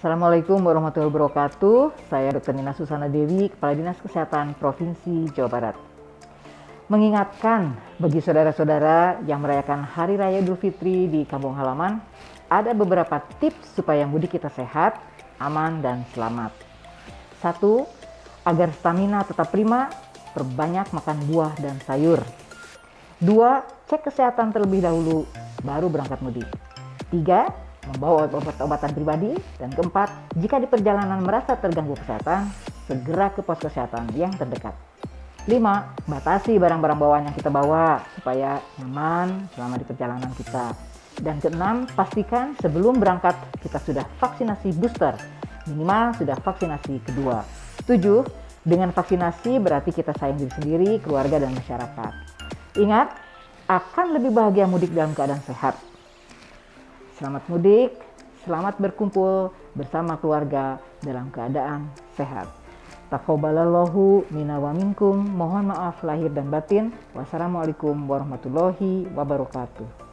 Assalamualaikum warahmatullahi wabarakatuh. Saya Dr. Nina Susana Dewi, Kepala Dinas Kesehatan Provinsi Jawa Barat. Mengingatkan bagi saudara-saudara yang merayakan Hari Raya Idul Fitri di kampung halaman, ada beberapa tips supaya mudik kita sehat, aman, dan selamat. Satu, agar stamina tetap prima, perbanyak makan buah dan sayur. Dua, cek kesehatan terlebih dahulu, baru berangkat mudik. Tiga, membawa obat-obatan pribadi. Dan keempat, jika di perjalanan merasa terganggu kesehatan, segera ke pos kesehatan yang terdekat. Lima, batasi barang-barang bawaan yang kita bawa supaya nyaman selama di perjalanan kita. Dan keenam, pastikan sebelum berangkat kita sudah vaksinasi booster, minimal sudah vaksinasi kedua. Tujuh, dengan vaksinasi berarti kita sayang diri sendiri, keluarga, dan masyarakat. Ingat, akan lebih bahagia mudik dalam keadaan sehat Selamat mudik, selamat berkumpul bersama keluarga dalam keadaan sehat. Taqabbalallahu minna wa minkum. Mohon maaf lahir dan batin. Wassalamualaikum warahmatullahi wabarakatuh.